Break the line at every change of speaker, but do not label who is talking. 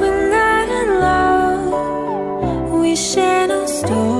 We're not in love, we share no story.